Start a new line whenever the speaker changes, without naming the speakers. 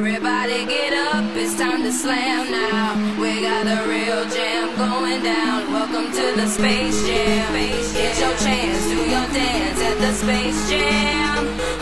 Everybody get up, it's time to slam now. We got the real jam going down. Welcome to the Space Jam. Get your chance, do your dance at the Space Jam.